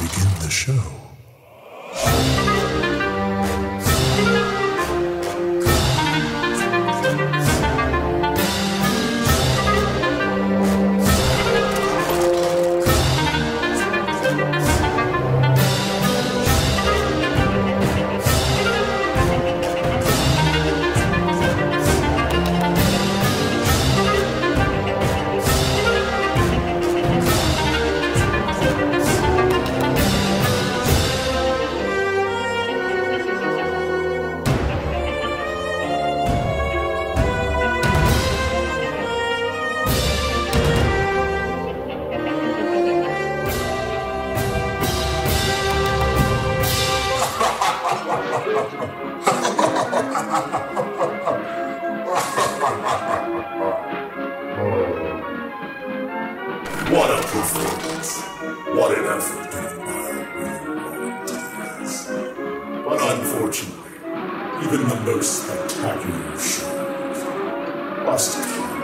begin the show. What a performance. What an effort by our volunteers. But unfortunately, even the most spectacular shows must come